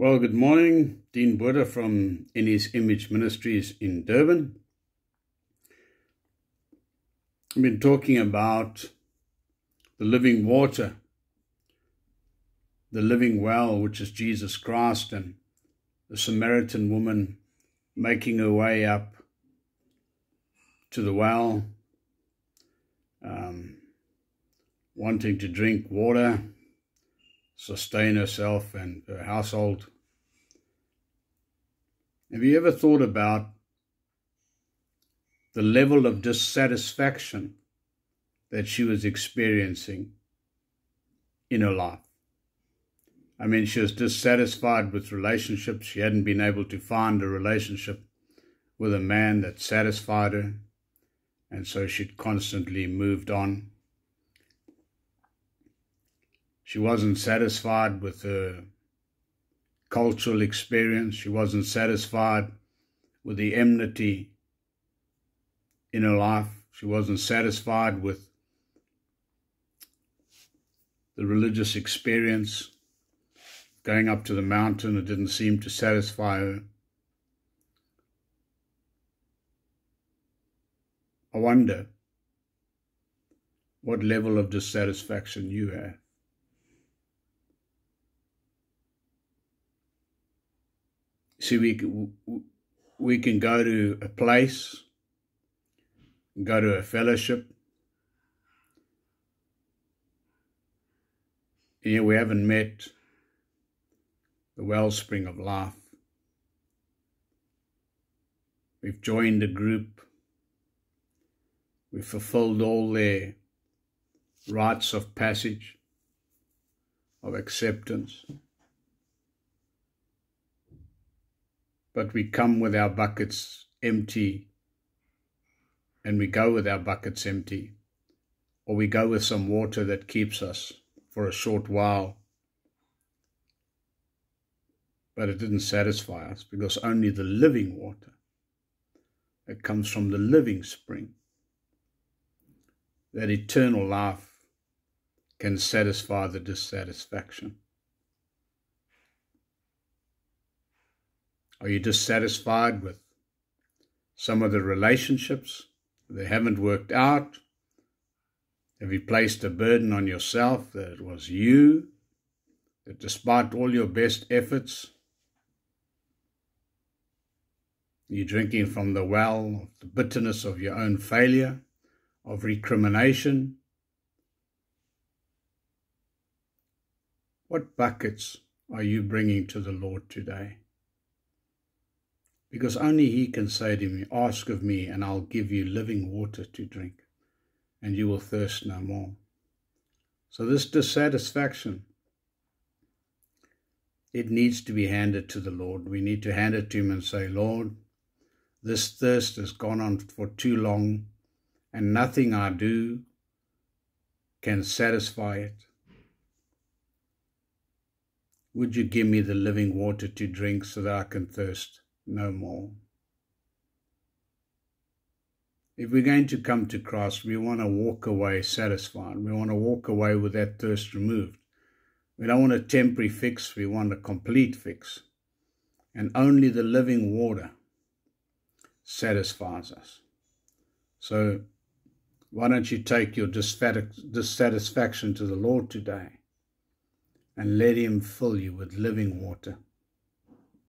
Well, good morning. Dean Botha from In His Image Ministries in Durban. I've been talking about the living water, the living well, which is Jesus Christ, and the Samaritan woman making her way up to the well, um, wanting to drink water sustain herself and her household. Have you ever thought about the level of dissatisfaction that she was experiencing in her life? I mean, she was dissatisfied with relationships. She hadn't been able to find a relationship with a man that satisfied her. And so she'd constantly moved on. She wasn't satisfied with her cultural experience. She wasn't satisfied with the enmity in her life. She wasn't satisfied with the religious experience. Going up to the mountain, it didn't seem to satisfy her. I wonder what level of dissatisfaction you have. See, we we can go to a place, go to a fellowship. Yeah, we haven't met the wellspring of life. We've joined a group. We've fulfilled all their rites of passage, of acceptance. But we come with our buckets empty and we go with our buckets empty, or we go with some water that keeps us for a short while. But it didn't satisfy us because only the living water that comes from the living spring, that eternal life, can satisfy the dissatisfaction. Are you dissatisfied with some of the relationships? They haven't worked out. Have you placed a burden on yourself that it was you, that despite all your best efforts, you're drinking from the well of the bitterness of your own failure, of recrimination? What buckets are you bringing to the Lord today? Because only He can say to me, Ask of me, and I'll give you living water to drink, and you will thirst no more. So, this dissatisfaction, it needs to be handed to the Lord. We need to hand it to Him and say, Lord, this thirst has gone on for too long, and nothing I do can satisfy it. Would you give me the living water to drink so that I can thirst? No more. If we're going to come to Christ, we want to walk away satisfied. We want to walk away with that thirst removed. We don't want a temporary fix, we want a complete fix. And only the living water satisfies us. So, why don't you take your dissatisfaction to the Lord today and let Him fill you with living water?